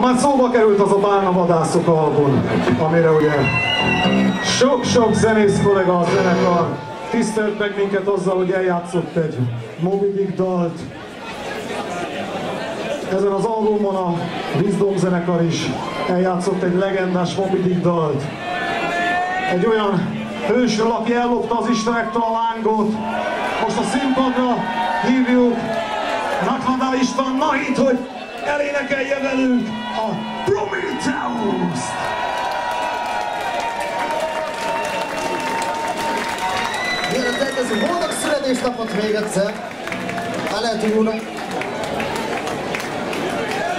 Ha már szóba került az a Bálna Vadászok album, amire ugye sok-sok zenész kollega a zenekar tisztelt meg minket azzal, hogy eljátszott egy Moby Dick dalt. Ezen az albumon a Wisdom zenekar is eljátszott egy legendás Moby Dick dalt. Egy olyan hősről, aki ellopta az Istenektől a lángot. Most a színpadra hívjuk Nakvadá István Nahit, hogy elénekelje velünk a Prometheus-t! Mielőtt elkezdünk, boldog születésnapot még egyszer! El lehet úrnak!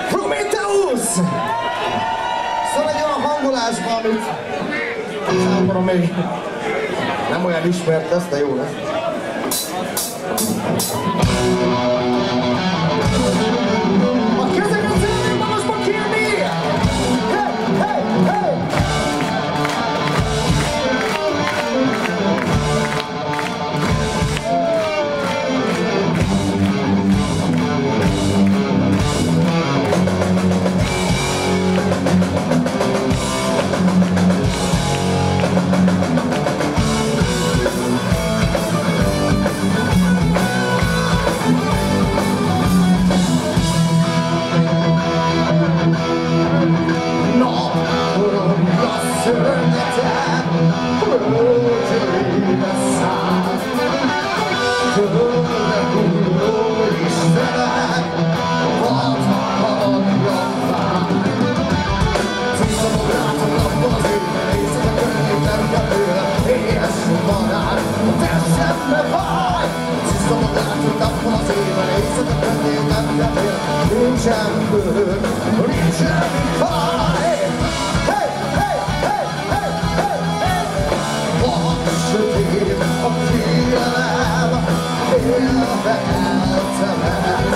Prometheus! Szóval egy olyan hangolásban, amit számomra még nem olyan ismert lesz, de jó lesz. Bőr, nincsen fáj, hey, hey, hey, hey, hey, hey. Van sötét a félelem, élve eltemet.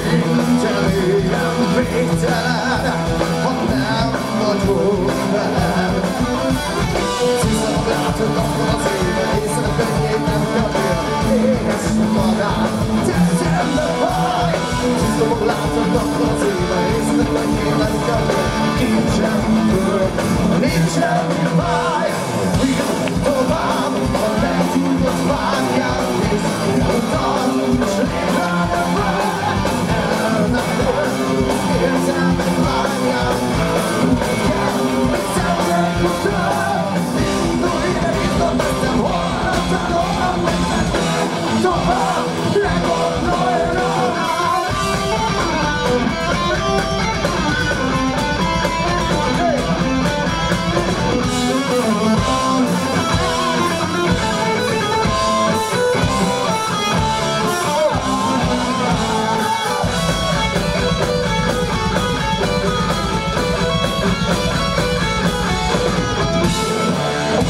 Minden ilyen végtelen, ha nem vagyok veled. Tisztán látod akkor az éve, éjszaka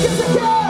Kiss again.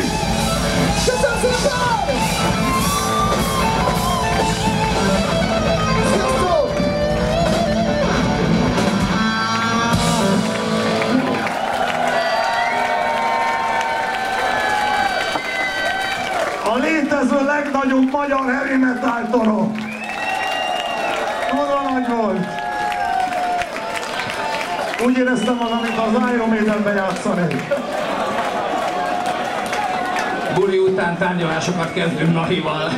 A létező legnagyobb magyar heavy metal torok. Oda nagy volt. Úgy éreztem magam, mint az Iron Maidenben játszani buli után tárgyalásokat kezdünk Nahival.